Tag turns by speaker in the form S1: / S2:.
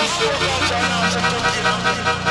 S1: China, China, China, China, China, China, China,